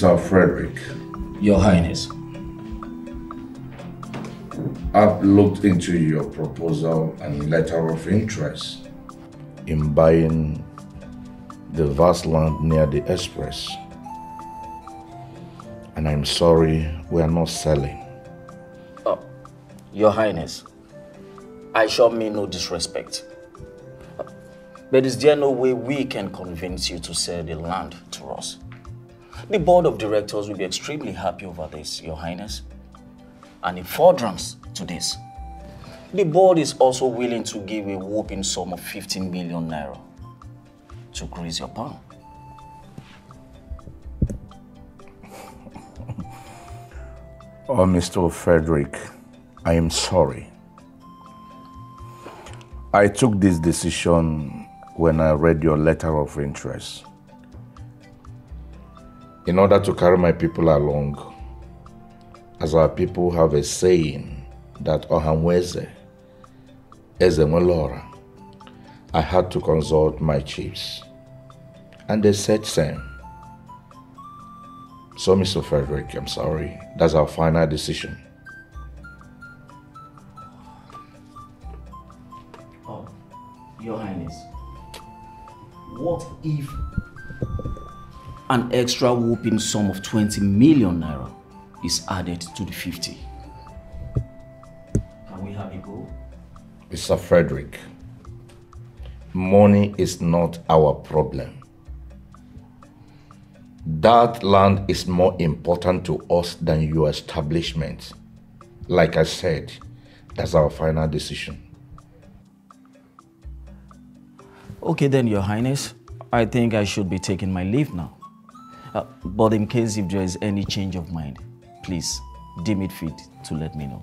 Mr. Frederick, Your Highness. I've looked into your proposal and letter of interest in buying the vast land near the express. And I'm sorry we are not selling. Oh, Your Highness, I sure mean no disrespect. But is there no way we can convince you to sell the land to us? The board of directors will be extremely happy over this, Your Highness. And in furtherance to this, the board is also willing to give a whopping sum of 15 million naira to grease your palm. Oh, Mr. Frederick, I am sorry. I took this decision when I read your letter of interest. In order to carry my people along, as our people have a saying that Ohamweze Ezemwelora, I had to consult my chiefs. And they said same. So, Mr. Frederick, I'm sorry. That's our final decision. Oh, Your Highness, what if an extra whooping sum of 20 million naira is added to the 50? Can we have a go? Mr. Frederick, money is not our problem. That land is more important to us than your establishment. Like I said, that's our final decision. Okay, then, Your Highness, I think I should be taking my leave now. Uh, but in case if there is any change of mind, please deem it fit to let me know.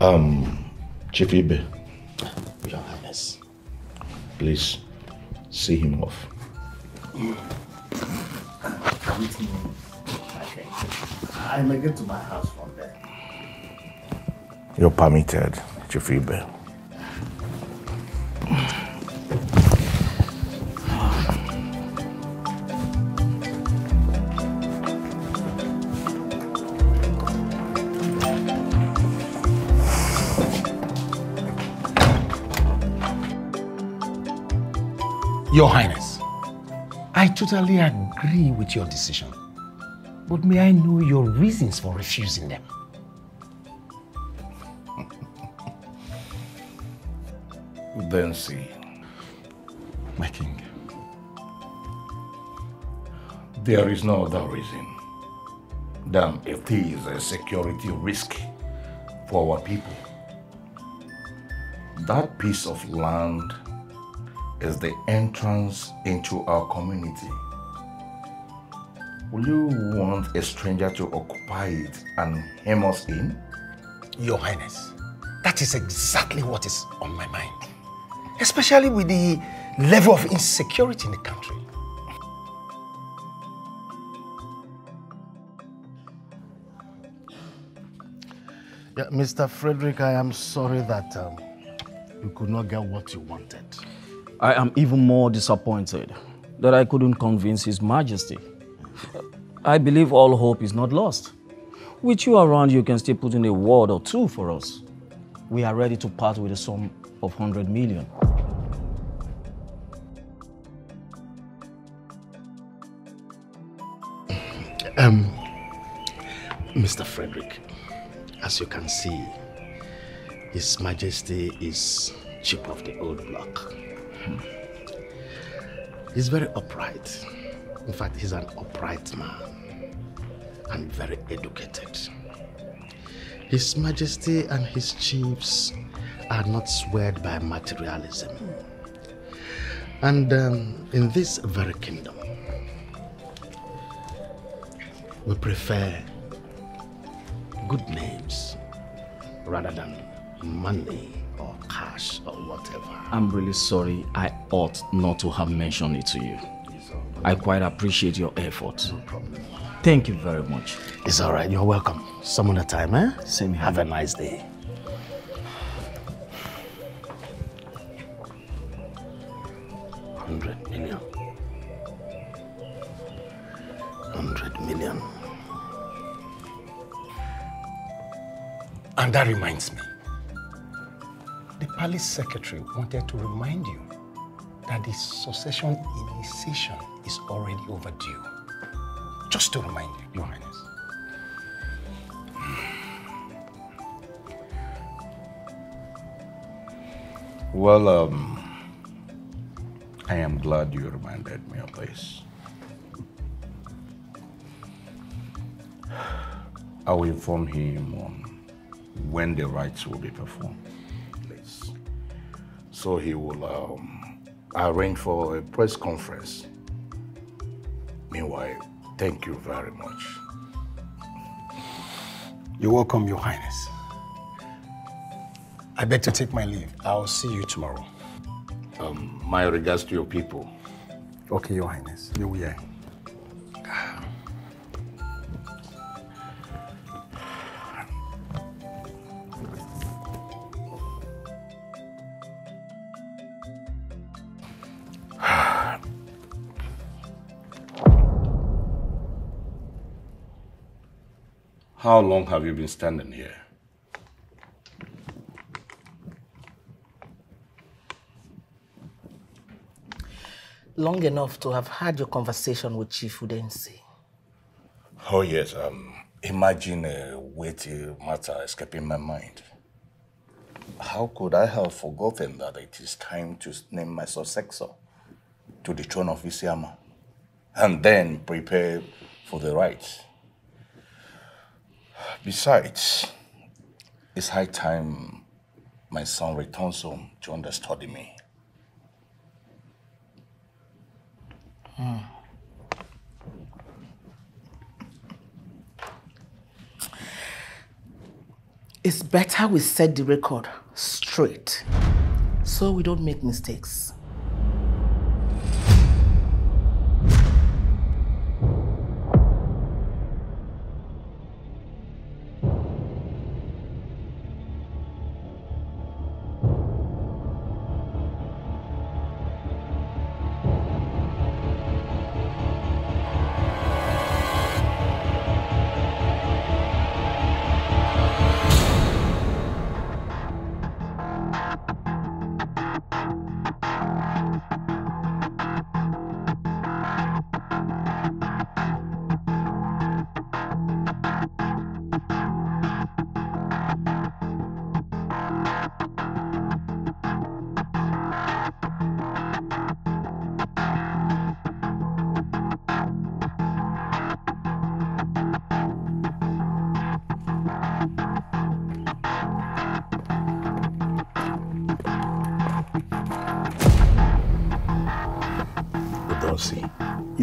Um, Chief Ibe, Your Highness. please see him off. Okay. I may get to my house from there. You're permitted, Chief Ibe. Your Highness, I totally agree with your decision. But may I know your reasons for refusing them? Then see. My king. There is no other reason than it is a security risk for our people. That piece of land is the entrance into our community. Will you want a stranger to occupy it and hem us in? Your Highness, that is exactly what is on my mind. Especially with the level of insecurity in the country. Yeah, Mr. Frederick, I am sorry that um, you could not get what you wanted. I am even more disappointed that I couldn't convince His Majesty. I believe all hope is not lost. With you around, you can still put in a word or two for us. We are ready to part with a sum of 100 million. Um, Mr. Frederick, as you can see, His Majesty is chief of the old block. He's very upright. In fact, he's an upright man and very educated. His Majesty and his chiefs are not swayed by materialism. And um, in this very kingdom, we prefer good names rather than money or cash or whatever. I'm really sorry. I ought not to have mentioned it to you. I quite appreciate your effort. No problem. Thank you very much. It's all right. You're welcome. Some other time, eh? Same here. Have a nice day. Hundred million. Hundred million. And that reminds me. Palace secretary wanted to remind you that the succession initiation is already overdue. Just to remind you, Your Highness. Well, um, I am glad you reminded me of this. I will inform him on when the rites will be performed. So he will um, arrange for a press conference. Meanwhile, thank you very much. You're welcome, Your Highness. I beg to take my leave. I'll see you tomorrow. Um, my regards to your people. Okay, Your Highness. Here we How long have you been standing here? long enough to have had your conversation with Chief Udensi. Oh, yes. Um, imagine a weighty matter escaping my mind. How could I have forgotten that it is time to name my successor to the throne of Isiama and then prepare for the rites? Besides, it's high time my son returns home to understudy me. Hmm. It's better we set the record straight so we don't make mistakes.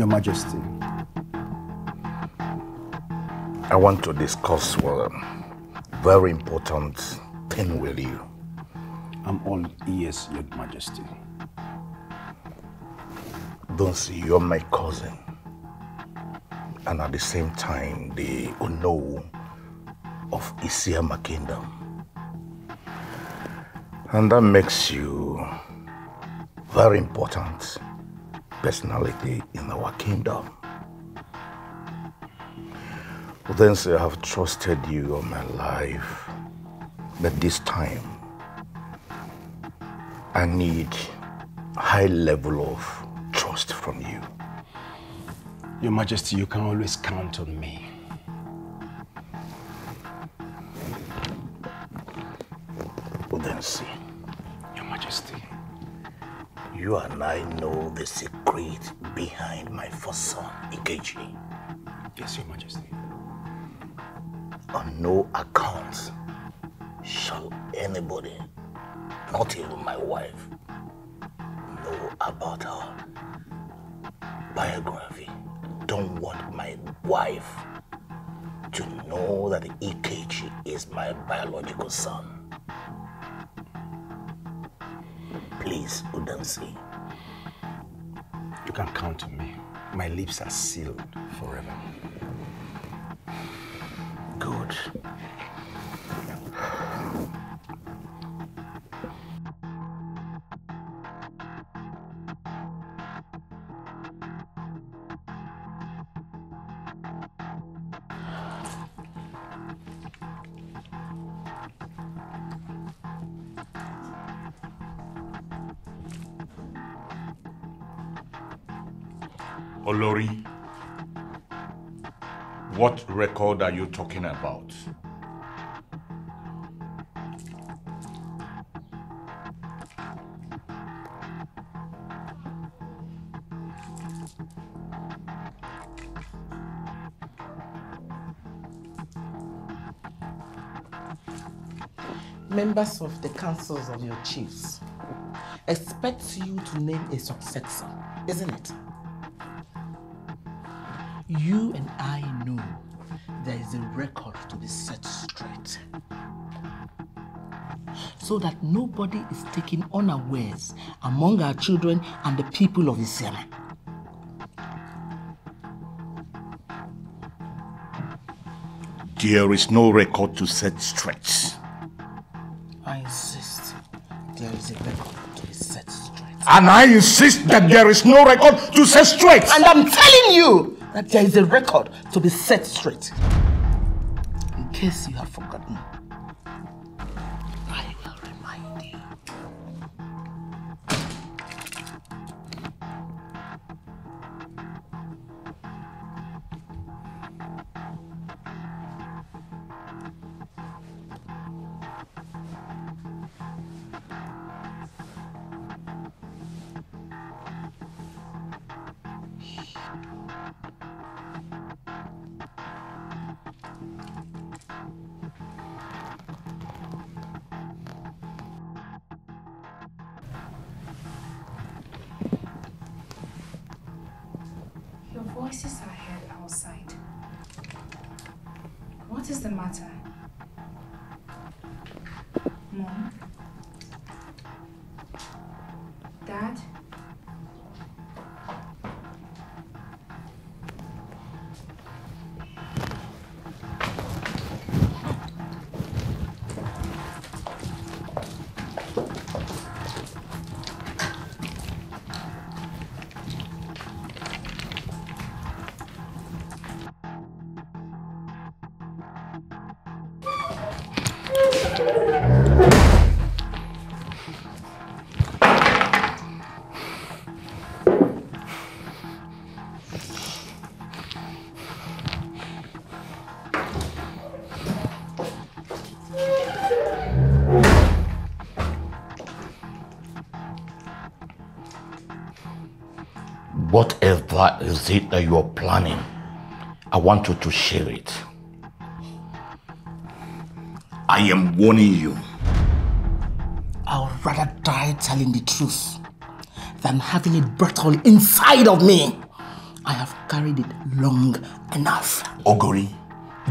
Your Majesty. I want to discuss well, a very important thing with you. I'm all ears, Your Majesty. Don't see you're my cousin. And at the same time, the Ono of Isiama Kingdom. And that makes you very important personality in our kingdom. Then I have trusted you all my life. But this time, I need high level of trust from you. Your Majesty, you can always count on me. You and I know the secret behind my first son, Ikechi. Yes, Your Majesty. On no account shall anybody, not even my wife, know about her biography. Don't want my wife to know that Ikechi is my biological son. Please, Udensi. You can count on me. My lips are sealed forever. Good. What record are you talking about? Members of the councils of your chiefs expect you to name a successor, isn't it? You and I is a record to be set straight. So that nobody is taken unawares among our children and the people of Israel. There is no record to set straight. I insist there is a record to be set straight. And I insist that there is no record to set straight. And I'm telling you that there is a record to be set straight. Case you have forgotten, voices are heard outside. What is the matter? Whatever is it that you're planning, I want you to share it. I am warning you. I would rather die telling the truth than having it brittle inside of me. I have carried it long enough. Ogori,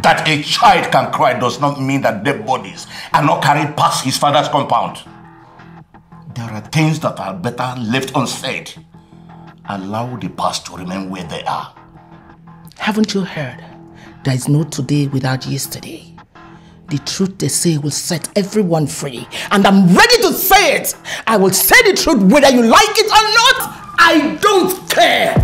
that a child can cry does not mean that dead bodies are not carried past his father's compound. There are things that are better left unsaid. Allow the past to remain where they are. Haven't you heard? There is no today without yesterday. The truth they say will set everyone free. And I'm ready to say it. I will say the truth whether you like it or not. I don't care.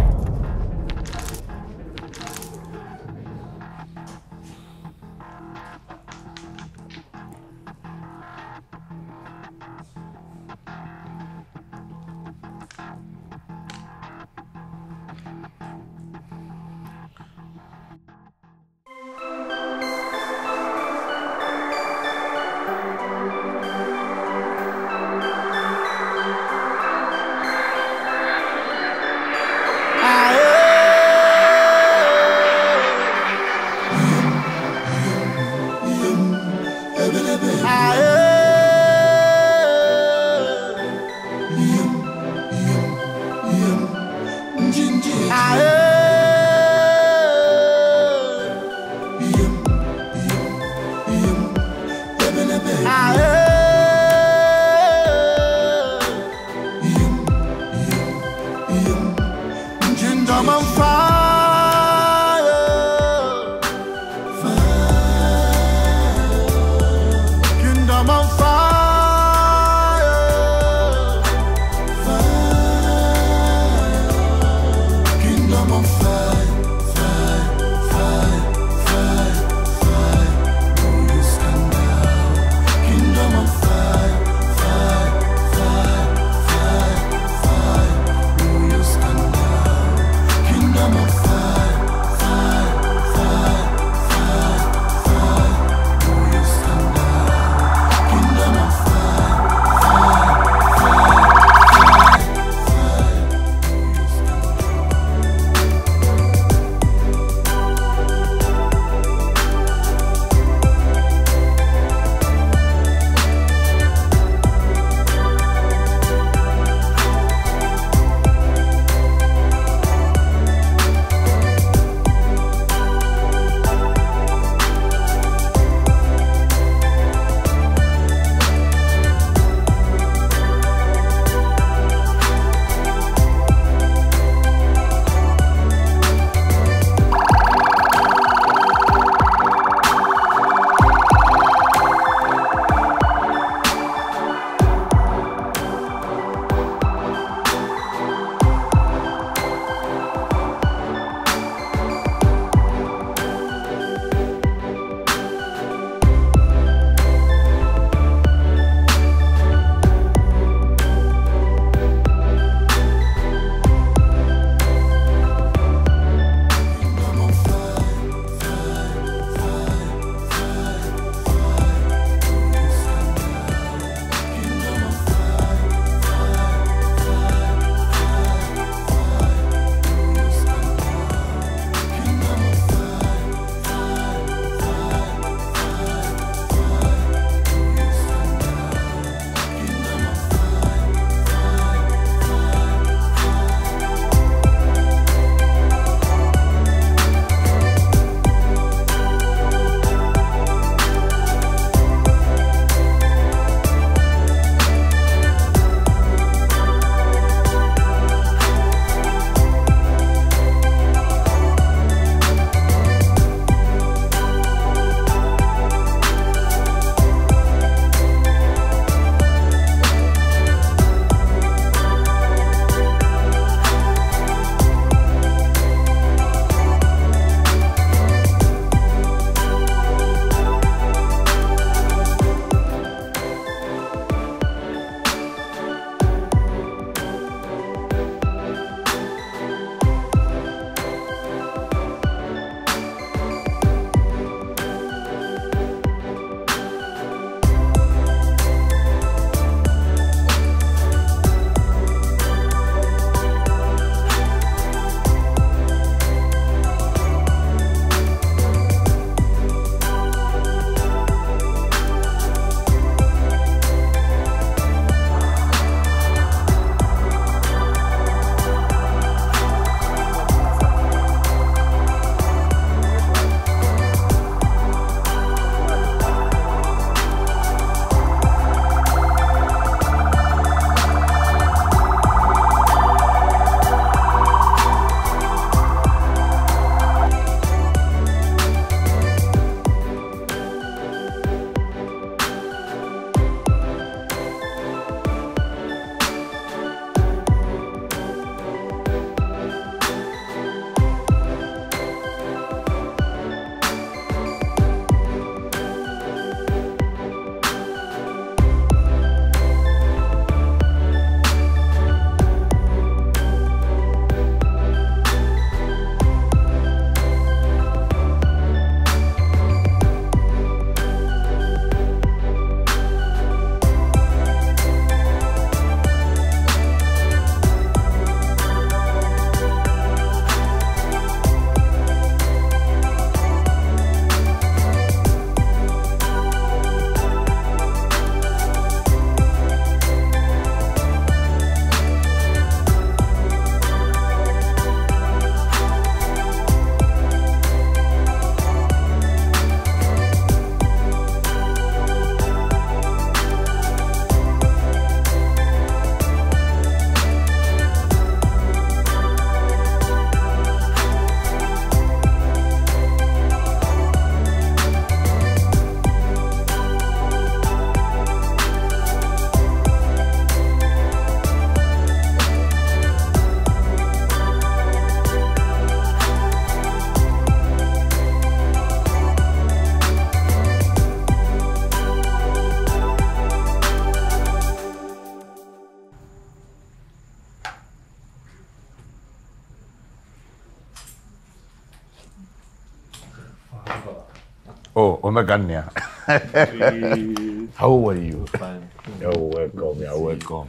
How are you? Fine. You're welcome. You're welcome.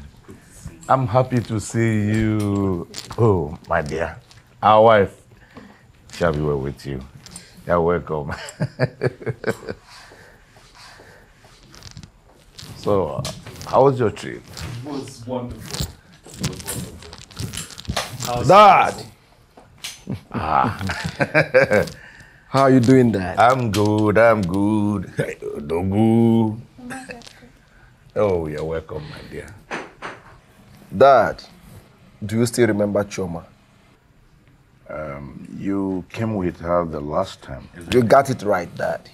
I'm happy to see you. Oh, my dear. Our wife shall be well with you. You're welcome. so, how was your trip? It was wonderful. It was wonderful. Dad! Ah. How are you doing, Dad? I'm good. I'm good. Dogu. Oh, you're welcome, my dear. Dad, do you still remember Chioma? Um, you came with her the last time. You got it right, Dad.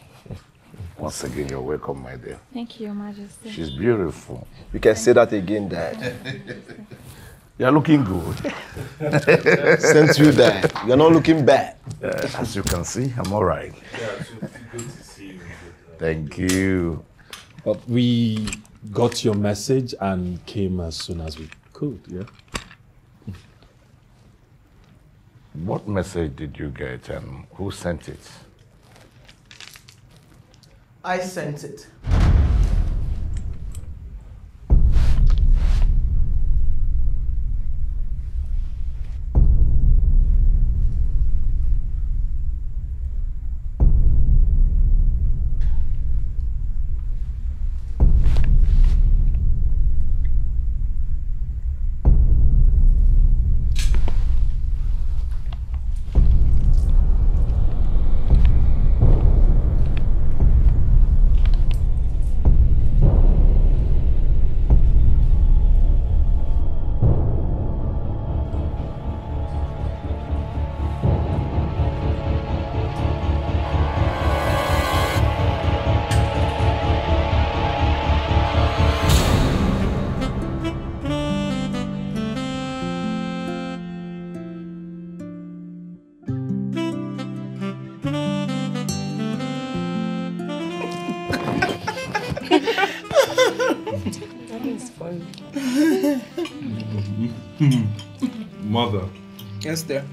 Once again, you're welcome, my dear. Thank you, Your Majesty. She's beautiful. You can say that again, Dad. You're looking good. Since to you, there, You're not looking bad. Uh, as you can see, I'm all right. Thank you. But we got your message and came as soon as we could, yeah? What message did you get and who sent it? I sent it. Yes, dear.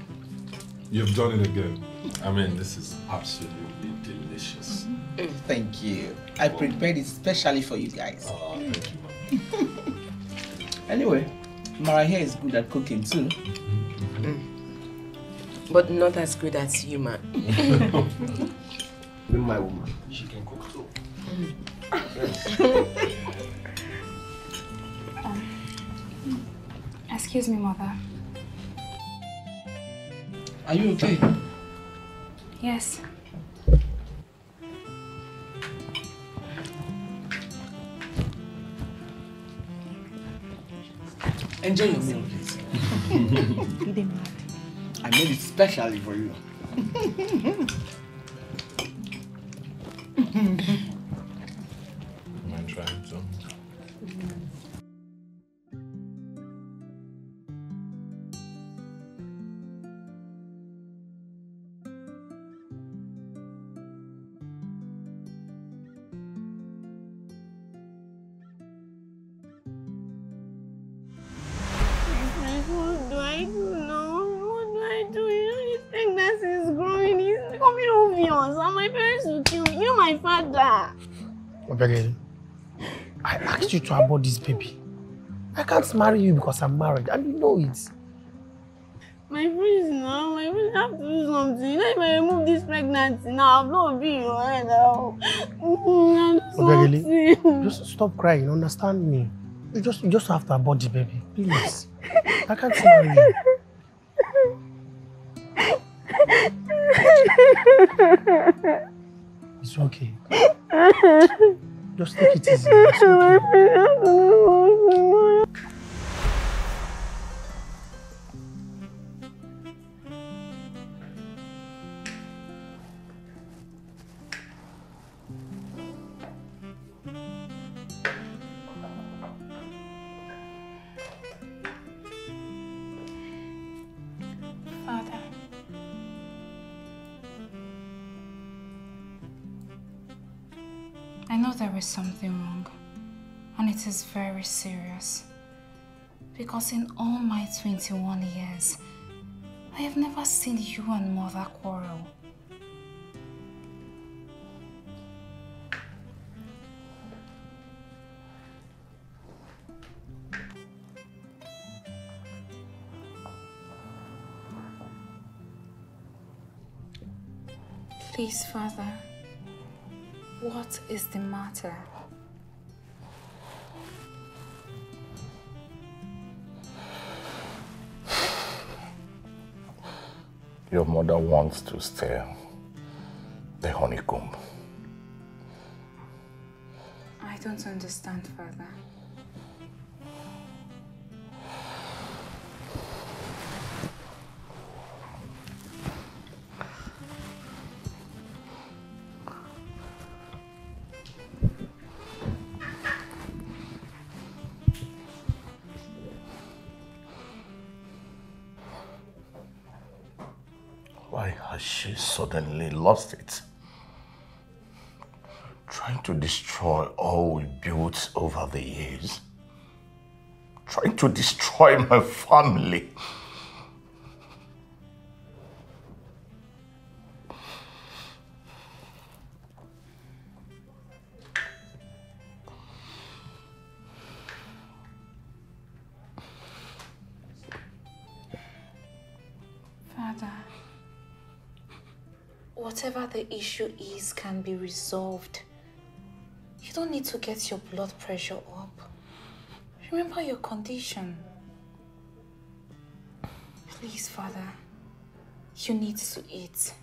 you've done it again. I mean, this is absolutely delicious. Mm, thank you. I prepared it specially for you guys. Oh, thank you. Anyway, Mara here is good at cooking too. Mm-hmm. Mm. But not as good as you, man. Be my woman. She can cook too. Um, excuse me, mother. Are you okay? Yes. Enjoy your meal, please. I made it specially for you. I asked you to abort this baby. I can't marry you because I'm married, and you know it. My friends now, my friends have to do something. You know, if I remove this pregnancy now, I'll not be in your head now. Mm, Obegele, just stop crying. Understand me. You just, you just have to abort the baby, please. I can't marry you. It's okay. Just take it easy. is something wrong. And it is very serious. Because in all my 21 years, I have never seen you and mother quarrel. Please, Father. What is the matter? Your mother wants to steal the honeycomb. I don't understand, Father. Why has she suddenly lost it? Trying to destroy all we built over the years. Trying to destroy my family. Issue is can be resolved. You don't need to get your blood pressure up. Remember your condition. Please, Father, you need to eat.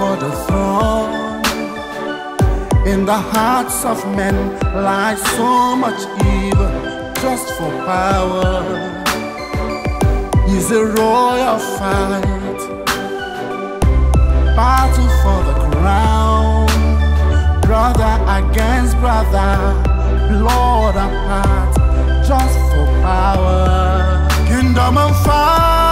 For the throne. In the hearts of men lies so much evil just for power. Is a royal fight, battle for the crown. Brother against brother, blood apart, just for power. Kingdom on fire.